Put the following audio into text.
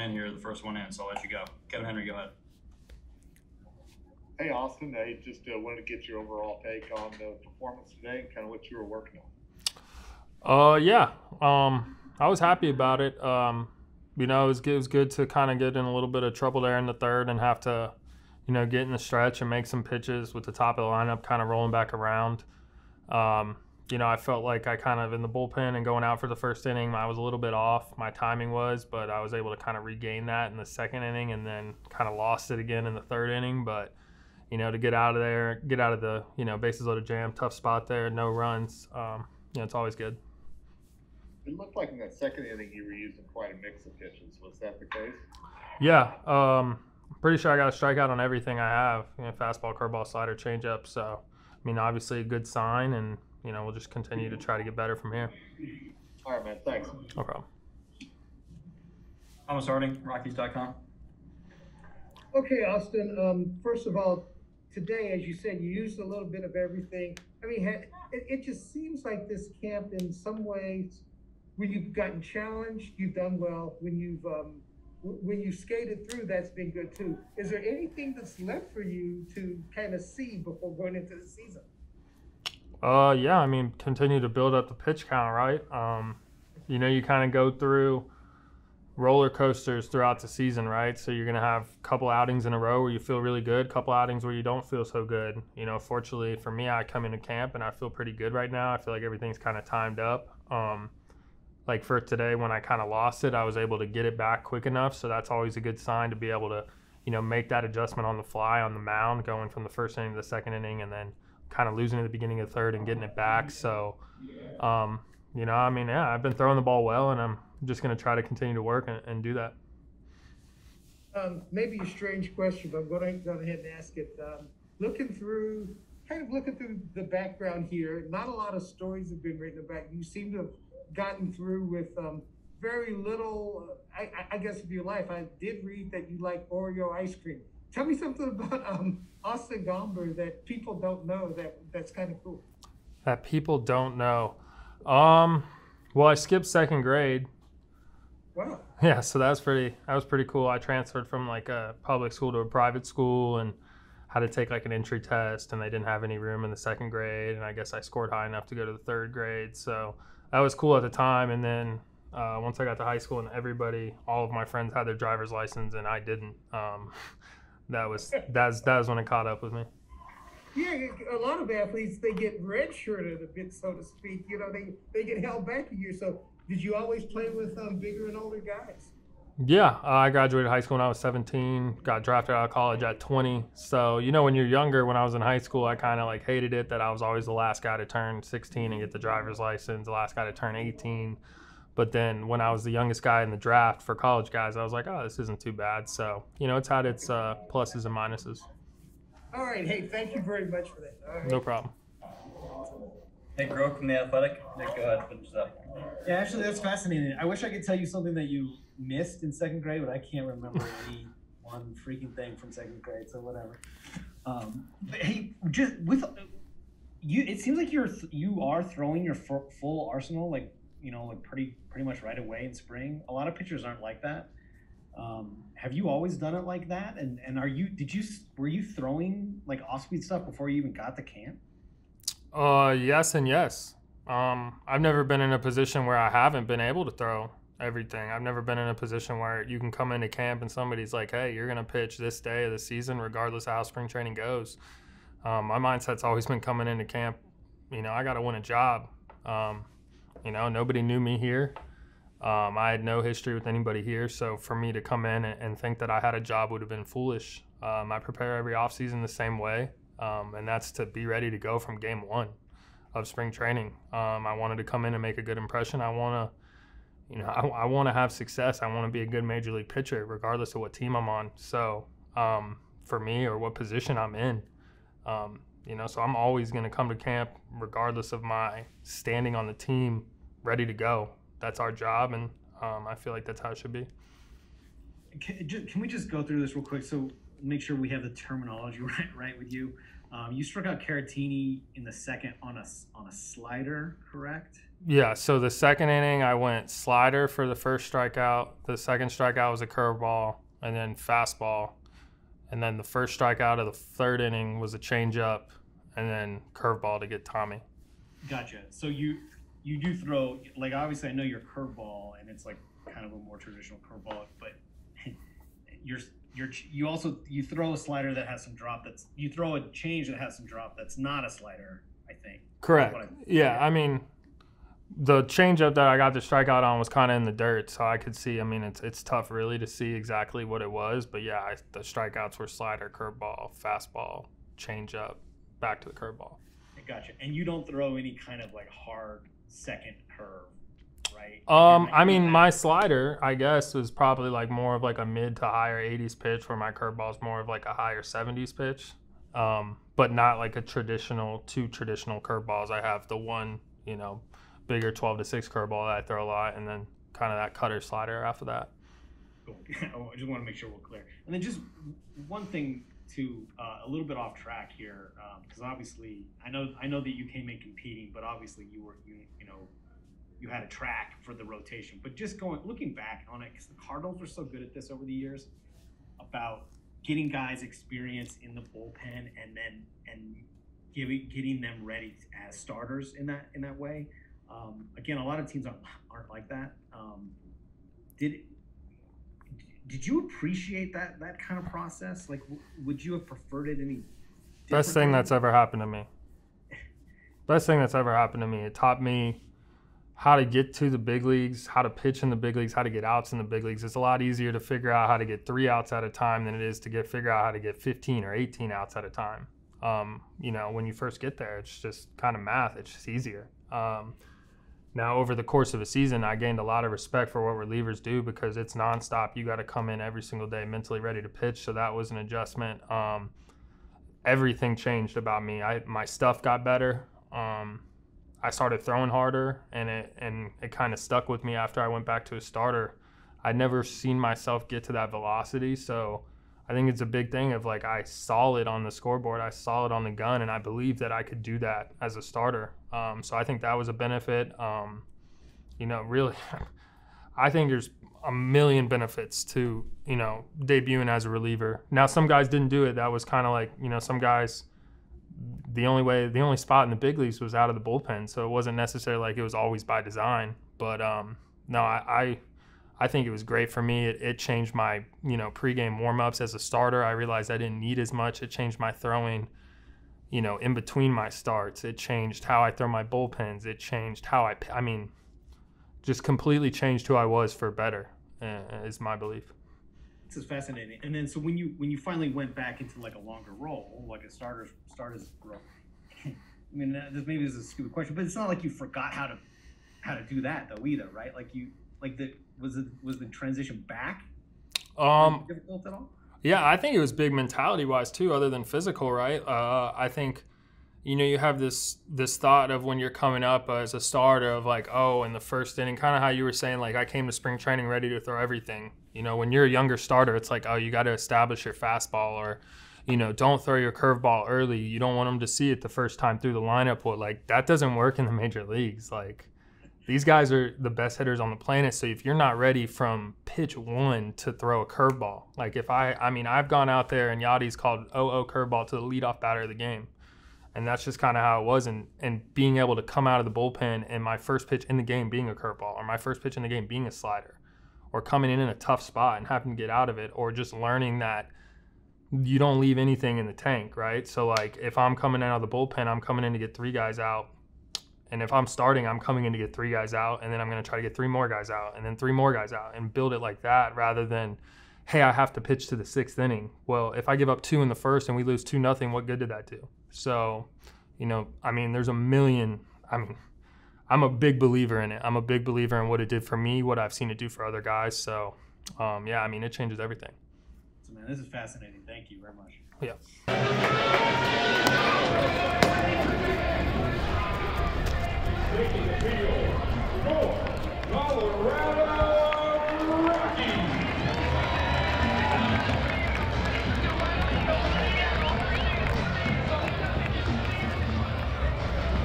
one in here, the first one in, so I'll let you go. Kevin Henry, go ahead. Hey, Austin. I just uh, wanted to get your overall take on the performance today and kind of what you were working on. Uh, yeah. Um, I was happy about it. Um, you know, it was, it was good to kind of get in a little bit of trouble there in the third and have to, you know, get in the stretch and make some pitches with the top of the lineup kind of rolling back around. Um, you know, I felt like I kind of in the bullpen and going out for the first inning, I was a little bit off. My timing was, but I was able to kind of regain that in the second inning and then kind of lost it again in the third inning. But, you know, to get out of there, get out of the, you know, bases loaded jam, tough spot there, no runs, um, you know, it's always good. It looked like in that second inning you were using quite a mix of pitches. Was that the case? Yeah. Um, pretty sure I got a strikeout on everything I have. You know, fastball, curveball, slider, changeup. So, I mean, obviously a good sign and – you know, we'll just continue to try to get better from here. All right, man. Thanks. No problem. Thomas Harding, Rockies.com. Okay, Austin. Um, first of all, today, as you said, you used a little bit of everything. I mean, it, it just seems like this camp, in some ways, when you've gotten challenged, you've done well. When you've um, when you skated through, that's been good too. Is there anything that's left for you to kind of see before going into the season? Uh, yeah, I mean, continue to build up the pitch count, right? Um, you know, you kind of go through roller coasters throughout the season, right? So you're gonna have a couple outings in a row where you feel really good, a couple outings where you don't feel so good. You know, fortunately for me, I come into camp and I feel pretty good right now. I feel like everything's kind of timed up. Um, like for today, when I kind of lost it, I was able to get it back quick enough. So that's always a good sign to be able to, you know, make that adjustment on the fly on the mound, going from the first inning to the second inning, and then kind of losing at the beginning of third and getting it back. So, um, you know, I mean, yeah, I've been throwing the ball well, and I'm just going to try to continue to work and, and do that. Um, maybe a strange question, but I'm going to go ahead and ask it. Um, looking through, kind of looking through the background here, not a lot of stories have been written about you. seem to have gotten through with um, very little, I, I, guess, of your life. I did read that you like Oreo ice cream. Tell me something about um, Austin Gomber that people don't know that that's kind of cool. That people don't know. Um, well, I skipped second grade. Wow. Yeah, so that's pretty. That was pretty cool. I transferred from like a public school to a private school and had to take like an entry test, and they didn't have any room in the second grade. And I guess I scored high enough to go to the third grade, so that was cool at the time. And then uh, once I got to high school, and everybody, all of my friends had their driver's license, and I didn't. Um, that was that's that was when it caught up with me. Yeah, a lot of athletes they get redshirted a bit, so to speak. You know, they they get held back a year. So, did you always play with um, bigger and older guys? Yeah, uh, I graduated high school when I was 17. Got drafted out of college at 20. So you know, when you're younger, when I was in high school, I kind of like hated it that I was always the last guy to turn 16 and get the driver's license, the last guy to turn 18. But then when I was the youngest guy in the draft for college guys, I was like, oh, this isn't too bad. So, you know, it's had its uh, pluses and minuses. All right. Hey, thank you very much for that. Right. No problem. Hey, Groh from The Athletic. Nick, go ahead, finish that. Yeah, actually, that's fascinating. I wish I could tell you something that you missed in second grade, but I can't remember any one freaking thing from second grade, so whatever. Um, but hey, just with you, it seems like you're you are throwing your full arsenal like you know, like pretty pretty much right away in spring. A lot of pitchers aren't like that. Um, have you always done it like that? And and are you did you were you throwing like off speed stuff before you even got to camp? Uh, yes and yes. Um, I've never been in a position where I haven't been able to throw everything. I've never been in a position where you can come into camp and somebody's like, "Hey, you're gonna pitch this day of the season, regardless of how spring training goes." Um, my mindset's always been coming into camp. You know, I got to win a job. Um, you know, nobody knew me here. Um, I had no history with anybody here, so for me to come in and, and think that I had a job would have been foolish. Um, I prepare every offseason the same way, um, and that's to be ready to go from game one of spring training. Um, I wanted to come in and make a good impression. I want to, you know, I, I want to have success. I want to be a good major league pitcher, regardless of what team I'm on. So um, for me or what position I'm in, um, you know, so I'm always going to come to camp regardless of my standing on the team, ready to go. That's our job, and um, I feel like that's how it should be. Can, can, we just go through this real quick? So make sure we have the terminology right, right with you. Um, you struck out Caratini in the second on a on a slider, correct? Yeah, so the second inning, I went slider for the first strikeout. The second strikeout was a curveball, and then fastball. And then the first strikeout of the third inning was a changeup, and then curveball to get Tommy. Gotcha. So you you do throw like obviously I know your curveball and it's like kind of a more traditional curveball, but you're you're you also you throw a slider that has some drop. That's you throw a change that has some drop. That's not a slider. I think. Correct. I- Yeah, I mean, the changeup that I got the strikeout on was kind of in the dirt, so I could see. I mean, it's it's tough really to see exactly what it was, but yeah, I, the strikeouts were slider, curveball, fastball, changeup, back to the curveball. Gotcha. And you don't throw any kind of like hard second curve, right? Um, I mean, my slider, I guess, was probably like more of like a mid to higher 80s pitch, where my curveball is more of like a higher 70s pitch. Um, but not like a traditional two traditional curveballs. I have the one, you know, bigger 12 to 6 curveball that I throw a lot, and then kind of that cutter slider after that. Cool. I just want to make sure we're clear. And then just one thing to uh, a little bit off track here, because obviously I know I know that you came in competing, but obviously you were you you know you had a track for the rotation. But just going looking back on it, because the Cardinals were so good at this over the years about getting guys experience in the bullpen and then and giving getting them ready as starters in that in that way. Um, again, a lot of teams aren't, aren't like that. Um, did did you appreciate that that kind of process? Like, w- would you have preferred it any? Best thing that's ever happened to me. Best thing that's ever happened to me. It taught me how to get to the big leagues, how to pitch in the big leagues, how to get outs in the big leagues. It's a lot easier to figure out how to get three outs at a time than it is to get figure out how to get 15 or 18 outs at a time. Um, you know, when you first get there, it's just kind of math. It's just easier. Um, now, over the course of a season, I gained a lot of respect for what relievers do because it's nonstop. You got to come in every single day mentally ready to pitch. So that was an adjustment. Um, everything changed about me. I my stuff got better. Um, I started throwing harder, and it and it kind of stuck with me after I went back to a starter. I'd never seen myself get to that velocity, so I think it's a big thing of like I saw it on the scoreboard, I saw it on the gun, and I believe that I could do that as a starter. Um, so I think that was a benefit. Um, you know, really, I think there's a million benefits to you know debuting as a reliever. Now some guys didn't do it. That was kind of like you know some guys. The only way, the only spot in the big leagues was out of the bullpen, so it wasn't necessarily like it was always by design. But um, no, I, I I think it was great for me. It, it changed my, you know, pregame warmups as a starter. I realized I didn't need as much. It changed my throwing, you know, in between my starts. It changed how I throw my bullpens. It changed how I, I mean, just completely changed who I was for better, uh, is my belief. This is fascinating. And then, so when you when you finally went back into like a longer role, like a starter starter's role, I mean, uh, this maybe this is a stupid question, but it's not like you forgot how to how to do that though either, right? Like you like the was it was the transition back Um, difficult at all? Yeah, I think it was big mentality wise too, other than physical, right? Uh, I think, you know, you have this this thought of when you're coming up as a starter of like, oh, in the first inning, kind of how you were saying, like I came to spring training ready to throw everything. You know, when you're a younger starter, it's like, oh, you got to establish your fastball or, you know, don't throw your curveball early. You don't want them to see it the first time through the lineup. Well, like that doesn't work in the major leagues. Like these guys are the best hitters on the planet. So if you're not ready from pitch one to throw a curveball, like if I, I mean, I've gone out there and Yadi's called 0-0 curveball to the leadoff batter of the game. And that's just kind of how it was. And, and being able to come out of the bullpen and my first pitch in the game being a curveball or my first pitch in the game being a slider or coming in in a tough spot and having to get out of it or just learning that you don't leave anything in the tank, right? So like if I'm coming out of the bullpen, I'm coming in to get three guys out and if I'm starting, I'm coming in to get three guys out, and then I'm going to try to get three more guys out, and then three more guys out, and build it like that rather than, hey, I have to pitch to the sixth inning. Well, if I give up two in the first and we lose two nothing, what good did that do? So, you know, I mean, there's a million. I mean, I'm a big believer in it. I'm a big believer in what it did for me, what I've seen it do for other guys. So, um, yeah, I mean, it changes everything. So man, this is fascinating. Thank you very much. Yeah.